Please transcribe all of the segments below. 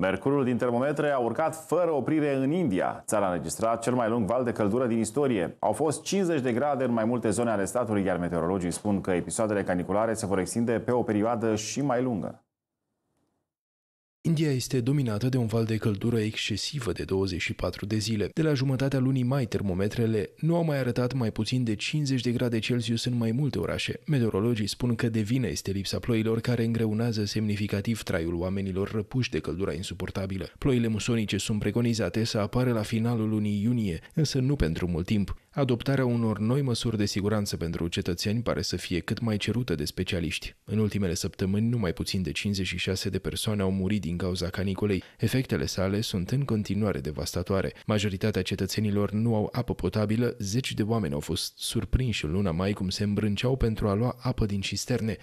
Mercurul din termometre a urcat fără oprire în India. Țara a înregistrat cel mai lung val de căldură din istorie. Au fost 50 de grade în mai multe zone ale statului, iar meteorologii spun că episoadele caniculare se vor extinde pe o perioadă și mai lungă. India este dominată de un val de căldură excesivă de 24 de zile. De la jumătatea lunii mai, termometrele nu au mai arătat mai puțin de 50 de grade Celsius în mai multe orașe. Meteorologii spun că de vină este lipsa ploilor care îngreunează semnificativ traiul oamenilor răpuși de căldura insuportabilă. Ploile musonice sunt preconizate să apară la finalul lunii iunie, însă nu pentru mult timp. Adoptarea unor noi măsuri de siguranță pentru cetățeni pare să fie cât mai cerută de specialiști. În ultimele săptămâni, numai puțin de 56 de persoane au murit din cauza caniculei. Efectele sale sunt în continuare devastatoare. Majoritatea cetățenilor nu au apă potabilă, zeci de oameni au fost surprinși în luna mai cum se îmbrânceau pentru a lua apă din cisterne.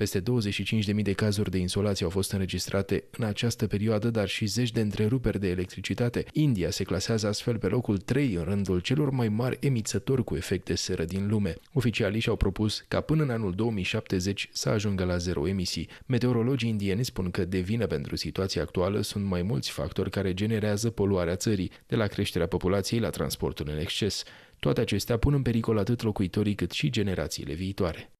Peste 25.000 de cazuri de insolație au fost înregistrate în această perioadă, dar și zeci de întreruperi de electricitate. India se clasează astfel pe locul 3 în rândul celor mai mari emițători cu efect de seră din lume. Oficialii și-au propus ca până în anul 2070 să ajungă la zero emisii. Meteorologii indieni spun că de vină pentru situația actuală sunt mai mulți factori care generează poluarea țării, de la creșterea populației la transportul în exces. Toate acestea pun în pericol atât locuitorii cât și generațiile viitoare.